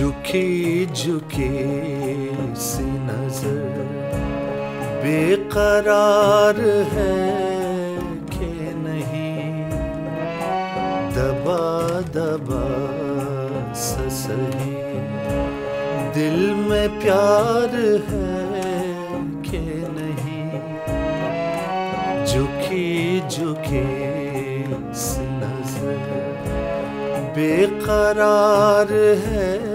झुकी झुकी सी नज़र। बेकरार है कि नहीं। दबा दबा सही दिल में प्यार है कि नहीं। झुकी झुकी सी नज़र। बेकरार है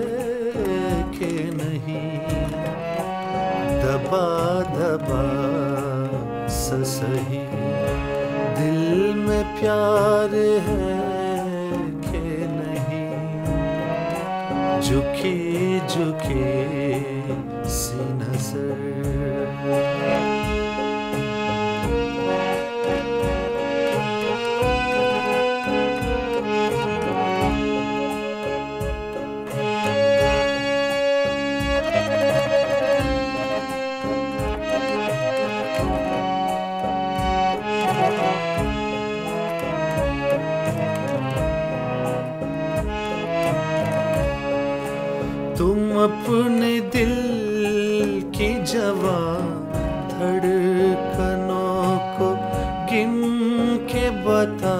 दबा दबा सही। दिल में प्यार है के नहीं? झुकी झुकी सी नज़र। तुम अपने दिल की जवा धड़कनों को गिन के बता।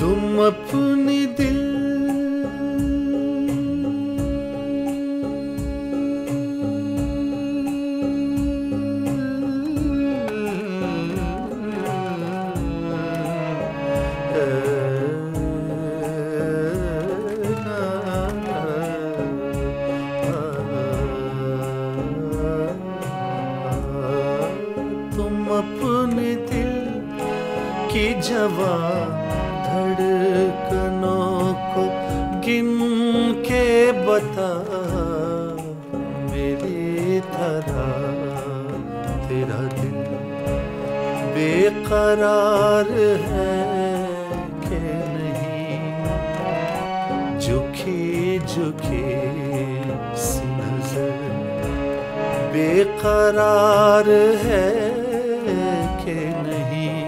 तुम अपने जवा धड़कनों को गिन के बता मेरी तरह तेरा दिल बेकरार है के नहीं? झुकी झुकी नज़र बेकरार है के नहीं?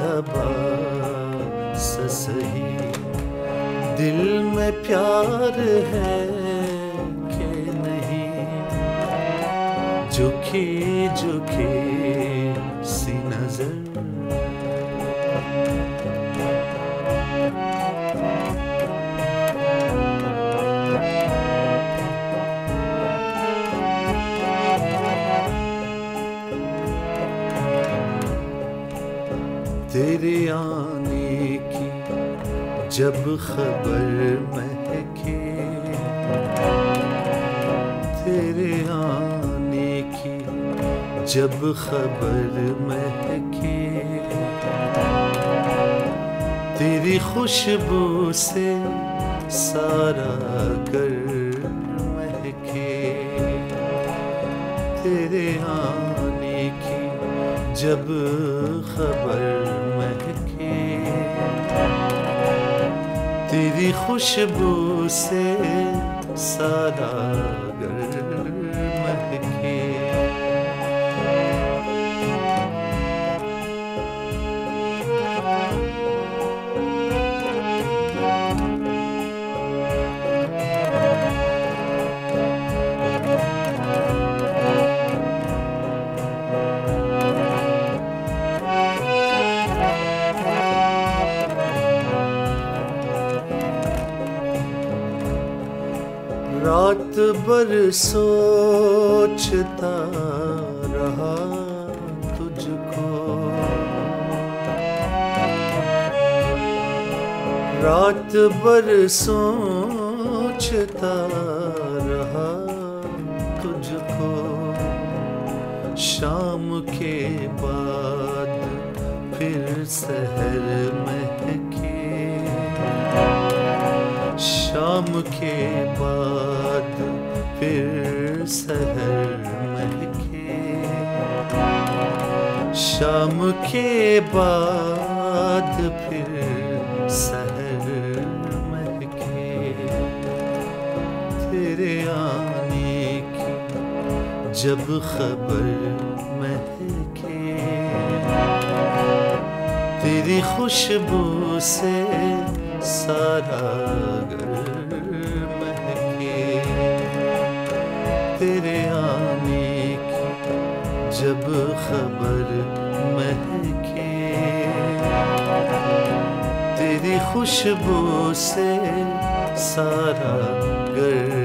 दबा सही दिल में प्यार है के नहीं? झुकी झुकी सी नज़र। तेरे आने की जब खबर महके। तेरे आने की जब खबर महके। तेरी खुशबू से सारा कर महके। तेरे आने जब खबर महके। तेरी खुशबू से सारा घर रात भर सोचता रहा तुझको। रात भर सोचता रहा तुझको। शाम के बाद फिर शहर महके शाम के बाद फिर शहर महके शाम के बाद फिर शहर महके तेरे आने की जब खबर महके। तेरी खुशबू से सारा घर महके तेरे आने की जब खबर महके तेरी खुशबू से सारा घर